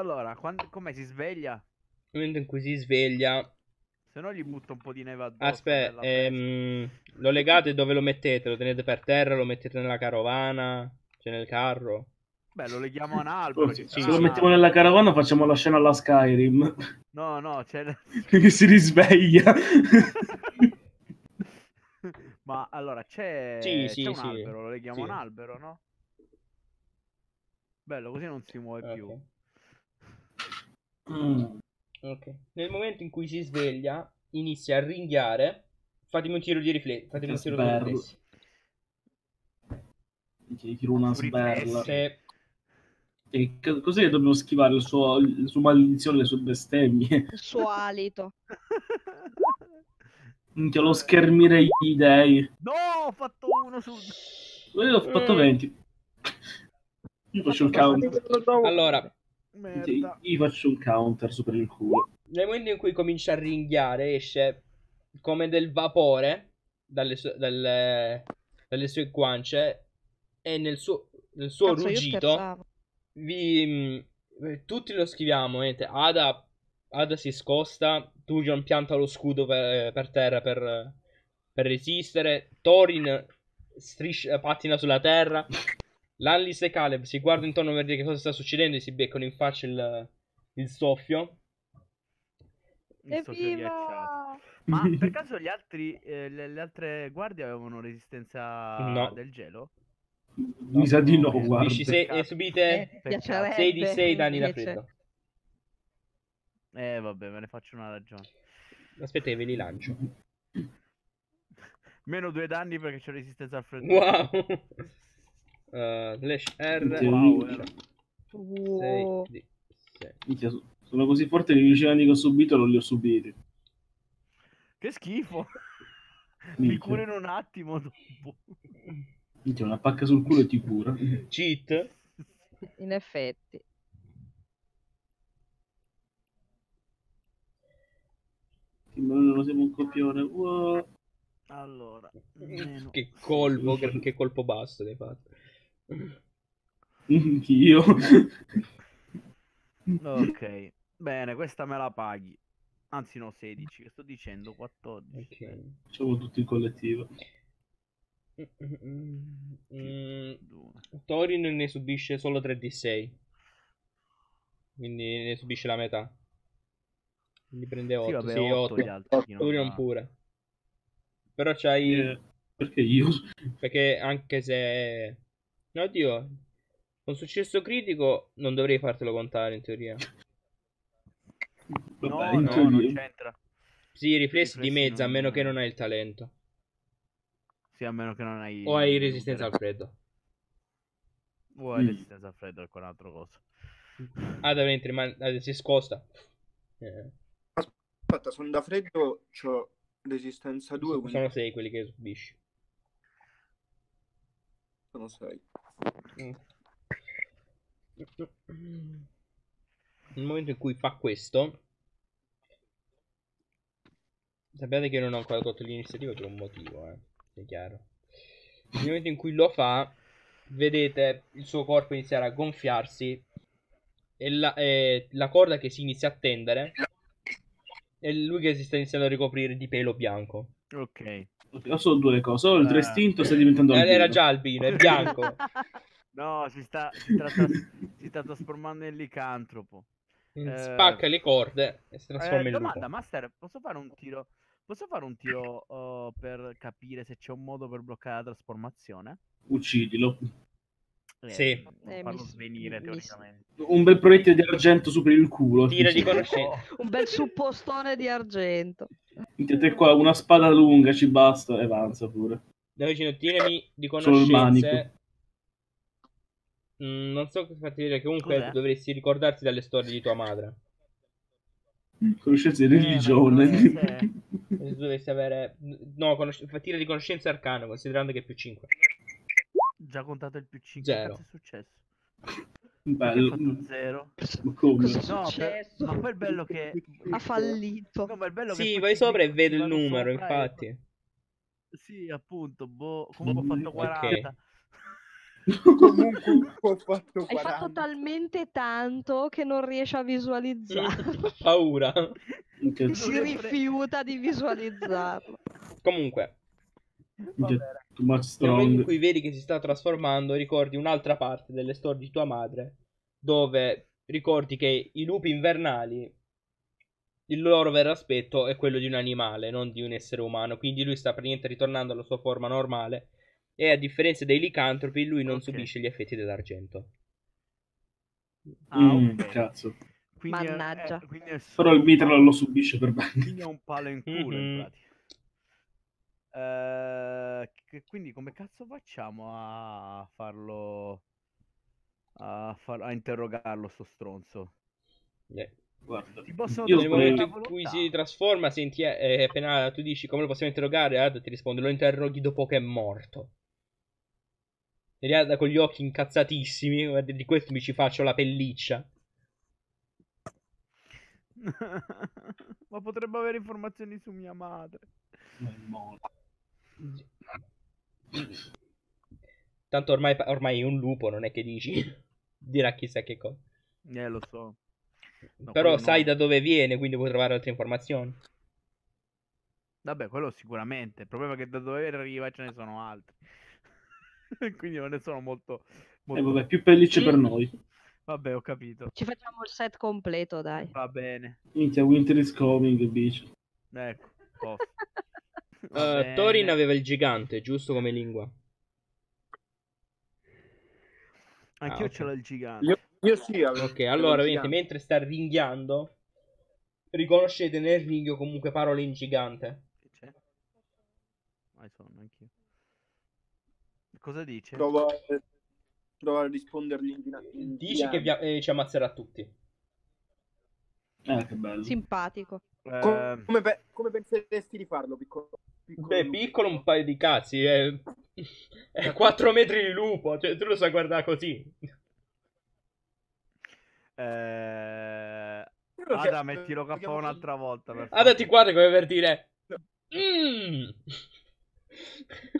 Allora, quando, come si sveglia? Nel momento in cui si sveglia, Se no gli butto un po' di neve addosso. aspetta, ehm, lo legate dove lo mettete? Lo tenete per terra, lo mettete nella carovana, cioè nel carro? Beh, lo leghiamo a un albero. Se ci sì, sarà lo un mettiamo nella carovana facciamo la scena alla Skyrim. No, no, c'è... che si risveglia. Ma allora, c'è, Sì, sì, c'è un sì. albero, lo leghiamo a Sì. un albero, no? Bello, così non si muove più. Ok. Mm. Nel momento in cui si sveglia, inizia a ringhiare. Fatemi un tiro di riflessi. Fatemi un tiro di riflessi. Gli tiro una sberla. Se- E co- cos'è che dobbiamo schivare? Il suo, la sua maledizione, le sue bestemmie. Il suo alito. Minchia, lo schermirei gli dei. No, ho fatto uno su... Io ho fatto Mm. 20. Io faccio il counter. Allora, Merda. Io faccio un counter su per il culo. nel momento in cui comincia a ringhiare, esce come del vapore dalle, sue- dalle- dalle sue guance e nel suo, nel suo Cazzo, ruggito vi, mh, tutti lo schiviamo. vedete, Ada, Ada si scosta, Tujon pianta lo scudo per, per terra per, per resistere, Thorin striscia, pattina sulla terra, Lanlis e Caleb si guardano intorno per vedere che cosa sta succedendo e si beccano in faccia il, il soffio. Ghiacciato. Evviva! Ma per caso gli altri, eh, le, le altre guardie avevano resistenza No. del gelo? Mi sa di no, guarda. Dici se, e subite Eh, mi piacerebbe, 6 di 6 danni da freddo. Eh, vabbè, me ne faccio una ragione. Aspetta, che ve li lancio. Meno due danni perché c'ho resistenza al freddo. Wow! Uh, slash R Wow, era- 6 Wow. di 6. Minchia, so- sono così forte che i dieci anni che ho subito non li ho subiti. Che schifo. Mi curo in un attimo dopo. Minchia, una pacca sul culo e ti cura. Cheat. In effetti. Che non siamo un copione. Wow. Allora, meno Che colpo, che, che colpo basso che hai fatto. Anch'io. Ok, bene, questa me la paghi. Anzi, no, 16, che sto dicendo 14. Ok. Facciamo tutto in collettivo. Mm, Due. Thorin ne subisce solo 3 di 6. Quindi ne subisce la metà. Quindi prende 8. Sì, vabbè, sì, 8 8. gli altri. non Thorin va. pure. Però c'hai... Eh, perché io? Perché anche se... No, oddio. Con successo critico non dovrei fartelo contare in teoria. No, Vabbè, in no, teoria. non c'entra. Sì, i riflessi di Riflessi mezzo, a non- meno che non hai il talento. Sì, a meno che non hai... O hai resistenza al freddo. O hai Mm. resistenza al freddo, è un'altra cosa. Ah, da mentre ma ah, si scosta. Eh, Aspetta, sono da freddo, c'ho resistenza 2, quindi sono 6 quelli che subisci. Sono 6. Mm. Nel momento in cui fa questo, sappiate che io non ho ancora tolto l'iniziativa per un motivo, eh. È chiaro. Nel momento in cui lo fa, vedete il suo corpo iniziare a gonfiarsi e la, e la corda che si inizia a tendere è lui che si sta iniziando a ricoprire di pelo bianco. Ok. Ho solo due cose. O il Eh. trestinto sta diventando Eh, albino. Era già albino, è bianco. No, si sta, si sta, tras- si sta trasformando in licantropo. Eh, Spacca le corde e si trasforma Eh, in lupo. domanda, Master, posso fare un tiro? Posso fare un tiro uh, per capire se c'è un modo per bloccare la trasformazione? Uccidilo. Eh, Sì. Eh, farlo mi- svenire mi- teoricamente. Un bel proiettile di argento su per il culo. Tira di conoscenza. Un bel suppostone di argento. Te qua una spada lunga ci basta e avanza pure. Da vicino, tirami di conoscenze. Mm, non so cosa farti vedere. Comunque Cos'è? dovresti ricordarti dalle storie di tua madre. Conoscenze di Eh, religione. ma conoscenze- Dovresti avere. No, conosc- tira di conoscenza arcana, considerando che è più 5. Già contato il più 5. Zero. Che cazzo è successo? Bello. Zero. Ma come? Cosa è No, per- ma poi il bello che... Ha fallito. No, ma il bello che Sì, poi vai sopra e vedo il numero, sopra e- infatti. Sì, appunto, boh, comunque ho fatto Ok. 40. Comunque ho fatto Hai 40. fatto talmente tanto che non riesce a visualizzarlo. Paura. Si rifiuta di visualizzarlo. Comunque. Too much nel momento in strong. cui vedi che si sta trasformando, ricordi un'altra parte delle storie di tua madre, dove ricordi che i lupi invernali, il loro vero aspetto è quello di un animale, non di un essere umano. Quindi lui sta praticamente ritornando alla sua forma normale. E a differenza dei licantropi, lui non Ok. subisce gli effetti dell'argento. Ah, Mm, ok. cazzo. Quindi è- Mannaggia. è- quindi è solo Però il palo- lo subisce per bene. Quindi è un palo in culo in Mhm. pratica. Che- quindi come cazzo facciamo a farlo a, far- a interrogarlo sto stronzo? Eh. Guarda, Ti possono io Nel momento in cui si trasforma, senti, eh, appena tu dici come lo possiamo interrogare, Ada ti risponde: Lo interroghi dopo che è morto. E Ada con gli occhi incazzatissimi, guarda, di questo mi ci faccio la pelliccia. Ma potrebbe avere informazioni su mia madre. Ma è morto. Tanto ormai, ormai è un lupo, non è che dici. Dirà chissà che cosa. Eh, lo so. No, Però sai no. da dove viene, quindi puoi trovare altre informazioni. Vabbè, quello sicuramente. Il problema è che da dove arriva ce ne sono altri. Quindi non ne sono molto... E molto... Eh, vabbè, più pellicce per noi. Vabbè, ho capito. Ci facciamo il set completo, dai. Va bene. Minchia, Winter is coming, bitch. Ecco, Uh, Thorin aveva il gigante, giusto come lingua. Anch'io Ah, ok. ce l'ho il gigante. Io, io sì, avevo Ok, allora, vedete, mentre sta ringhiando, riconoscete nel ringhio comunque parole in gigante. Che c'è? Mai sonno anch'io. Cosa dice? Provo a, provo a rispondergli in, in Dici che vi- eh, ci ammazzerà tutti. Eh, che bello. Simpatico. Co- Eh, come, pe- come penseresti di farlo, piccolo? piccolo Beh, lupo? piccolo un paio di cazzi, è, è 4 metri di lupo, cioè tu lo sai guardare così. eh, Ada, mettilo chiamo- un'altra volta. Ada ti guarda come per dire... "Mm".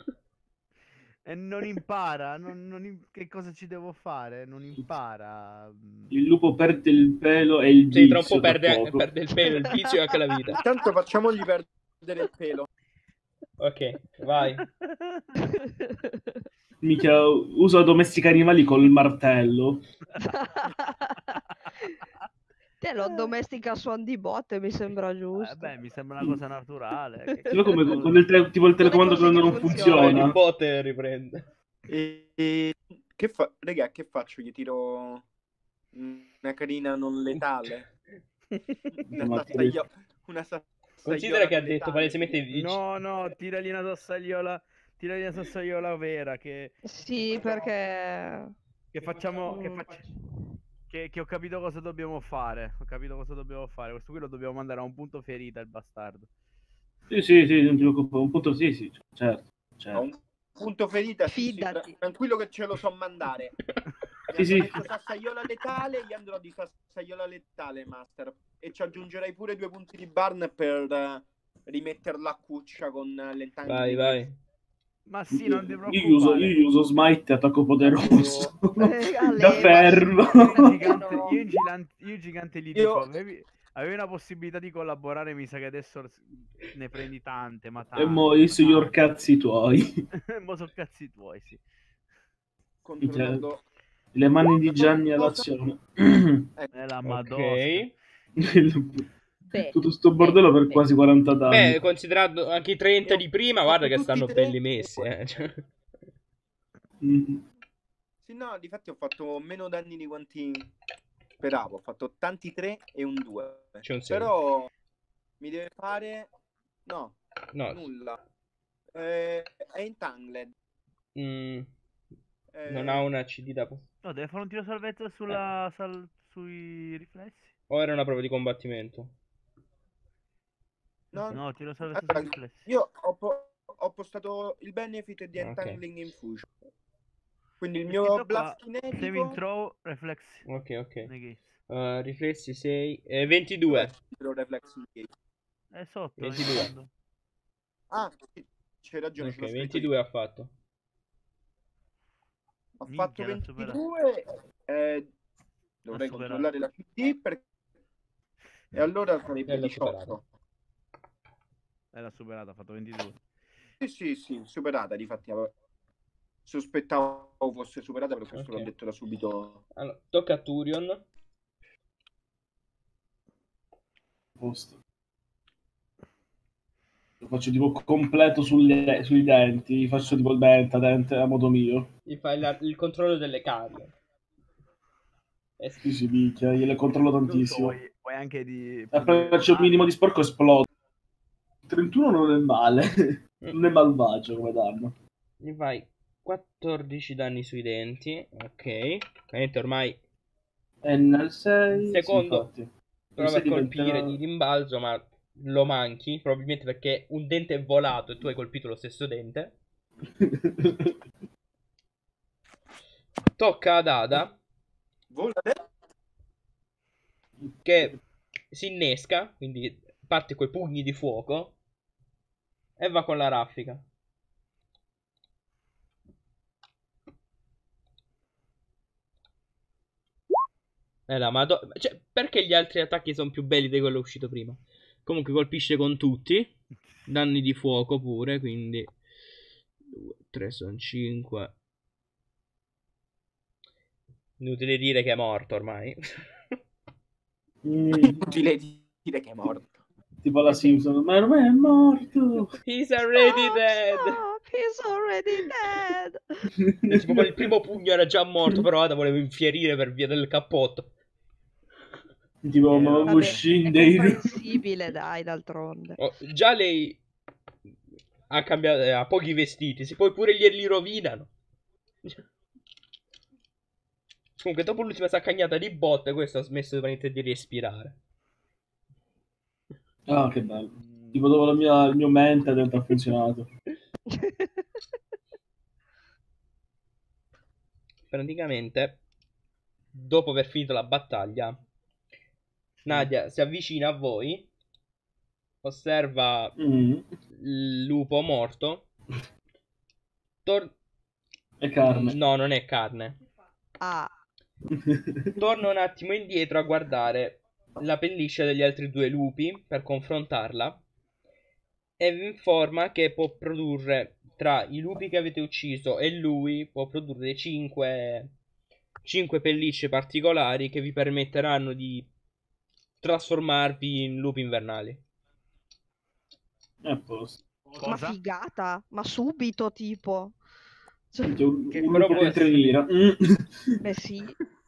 E non impara. non- non che cosa ci devo fare? Non impara. mm. Il lupo perde il pelo e il Sì, vizio po' tra perde, perde il pelo, il vizio e anche la vita. Intanto facciamogli perdere il pelo. Ok, vai. Minchia, usa domestica animali col martello. Te lo domestica a suon di botte, mi sembra Eh, giusto. beh, mi sembra una cosa naturale. Che Tipo come con il tele- tipo il telecomando quando non funziona. Funziona. il bot riprende. E, e- che fa? Raga, che faccio? Gli tiro una carina non letale? Una sassaio- una sassaiola Considera che ha detto letale. palesemente... No, no, tiragli una sassaiola. Tiragli una sassaiola vera. Che, Sì, perché... che facciamo. Che, Mm. Che, che ho capito cosa dobbiamo fare. Ho capito cosa dobbiamo fare. Questo qui lo dobbiamo mandare a un punto ferita, il bastardo. Sì, sì, sì, non ti preoccupare. Un punto, sì, sì, certo. A certo. un punto ferita, sì, sì, tranquillo che ce lo so mandare. Sì, sì. Sassaiola letale, gli andrò di sassaiola letale, master. E ci aggiungerai pure due punti di barn per eh, rimetterla a cuccia con eh, l'entangling. Vai, vai. Ma sì, non ti Io preoccupare. gli uso, io uso smite e attacco poderoso. Eh, da ferro. Io il gigante, No. io gigante, io Io- avevi, avevi una possibilità di collaborare, mi sa che adesso ne prendi tante, ma tante. E mo i signor cazzi tuoi. mo sono cazzi tuoi, sì. Controllando... Le mani di Gianni all'azione. È la madonna. Ok. Beh, Tutto sto bordello per beh, quasi 40 danni. Beh, considerando anche i 30 di prima, guarda che stanno belli messi, eh. Mm. Sì, no, difatti ho fatto meno danni di quanti speravo. Ho fatto tanti 3 e un 2. C'è un. Però mi deve fare... No, No, nulla. Eh, è entangled. mm, Eh, non ha una CD da... No, deve fare un tiro salvezza sulla, sal- sui riflessi. O era una prova di combattimento? No, No, tiro salvezza Allora, sui riflessi. Io ho, po- ho postato il benefit di Ah, ok. Entangling Infusion. Quindi il mio scritto blast qua, Saving throw, reflex, Ok, ok. negate. Uh, riflessi 6... Eh, 22. Però reflex negate. È sotto. 22. in fondo. Ah, sì, c'hai ragione. Ok, ce l'ho scritto 22 ha fatto. Ha Minchia, fatto l'ha superato. 22. eh, dovrei controllare la CD per... e allora sarebbe Eh, l'ha 18. L'ha superata, ha fatto 22. Sì, sì, sì, superata, difatti sospettavo fosse superata, per questo Ok. l'ho detto da subito. Allora, tocca a Turion. Posto. Lo faccio tipo completo sulle- sui denti, faccio tipo il dente, dente a modo mio. Gli fai la- il controllo delle carie. Eh, Sì, sì, minchia, gliele controllo so, tantissimo. vuoi, vuoi anche di... Appena c'è un minimo di sporco esplodo. 31 non è male, non è malvagio come danno. Gli fai 14 danni sui denti. Ok. Ovviamente ormai E nel 6... Secondo. prova a colpire diventerà- di rimbalzo, ma lo manchi. Probabilmente perché un dente è volato e tu hai colpito lo stesso dente. Tocca ad Ada. Vola che si innesca, quindi parte coi pugni di fuoco e va con la raffica. Eh, la mado- cioè, perché gli altri attacchi sono più belli di quello uscito prima? Comunque colpisce con tutti, danni di fuoco pure, quindi 2, 3 sono 5. Inutile dire che è morto ormai. Inutile dire che è morto. Tipo la Simpson, ma ormai è morto. He's already Stop, dead. stop, he's already dead. Tipo, il primo pugno era già morto, però Ada voleva infierire per via del cappotto. Tipo, ma Vabbè, Vabbè, lo è comprensibile, dai, d'altronde. Oh, già lei ha cambiato, eh, ha pochi vestiti, se poi pure glieli rovinano. Comunque, dopo l'ultima saccagnata di botte, questo ha smesso veramente di respirare. Ah, che bello. Tipo, dopo la mia, il mio mente ha funzionato. Praticamente, dopo aver finito la battaglia, Nadia si avvicina a voi, osserva Mm. il lupo morto. Tor- E carne. no, non è carne. Ah, Torna un attimo indietro a guardare la pelliccia degli altri due lupi per confrontarla. E vi informa che può produrre tra i lupi che avete ucciso e lui può produrre 5, 5 pellicce particolari che vi permetteranno di trasformarvi in lupi invernali. È a posto. ma figata, ma subito, tipo. Cioè, Che però può essere- beh sì.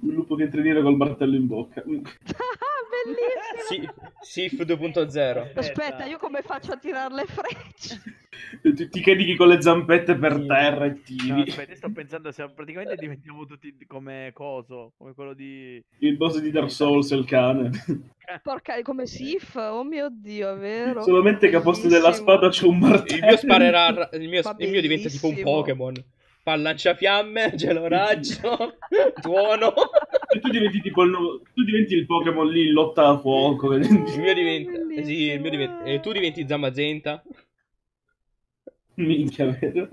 Un lupo che trenira col martello in bocca. Mm. Bellissimo. Sì, Sif 2.0. Aspetta, io come faccio a tirare le frecce? E tu ti carichi con le zampette per Sì. terra e No, tiri. aspetta, sto pensando se praticamente diventiamo tutti come coso, come quello di... Il boss di Dark Souls è il cane. Porca, come Sif? Oh mio Dio, è vero? Solamente che a posto della spada c'è un martello. Il mio sparerà. Il mio, il mio diventa tipo un. Pokémon. Fa lanciafiamme, gelo raggio, tuono. E tu diventi tipo il, nuovo- tu diventi il Pokémon lì in lotta a fuoco. Il mio diventa. eh sì, il mio Bellissimo. diventa. E tu diventi Zamazenta. Minchia, vero?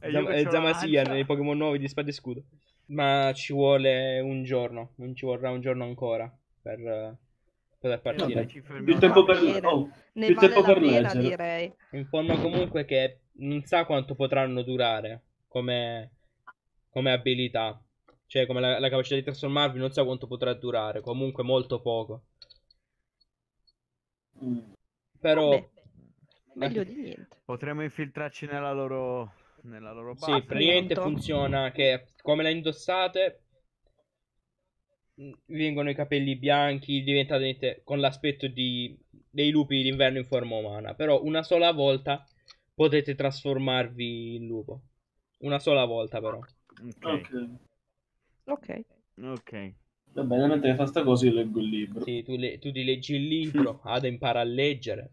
E Zam- eh, Zamasia nei Pokémon nuovi di Spada e Scudo. Ma ci vuole un giorno. Non ci vorrà un giorno ancora per Eh, partire. vabbè. Il tempo per... oh, Ne il vale tempo la per pena, leggere. direi. Informa comunque che non sa quanto potranno durare come, come abilità. Cioè, come la, la capacità di trasformarvi, non sa quanto potrà durare. Comunque, molto poco. Mm. Però, Vabbè, meglio di niente. Potremmo infiltrarci nella loro... Nella loro sì, base. praticamente appunto. funziona che come la indossate, vengono i capelli bianchi, diventate con l'aspetto di, dei lupi d'inverno in forma umana. Però, una sola volta potete trasformarvi in lupo. Una sola volta, però. Ok, Ok. Ok. Va bene, mentre fa sta cosa io leggo il libro. Sì, tu, le- tu ti leggi il libro, Ada impara a leggere.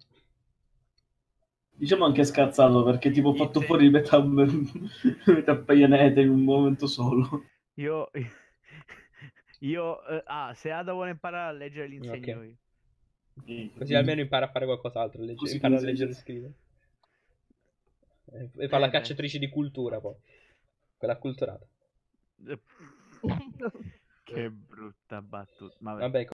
Diciamo anche scazzato perché tipo ho fatto fuori metà, metà paianete in un momento solo. Io... Io, eh, ah, se Ada vuole imparare a leggere, gli insegno okay. io. Così almeno impara a fare qualcos'altro, legge, impara a leggere e scrivere. E, e fa la eh, cacciatrice di cultura poi. Quella acculturata. che brutta battuta. Vabbè, Vabbè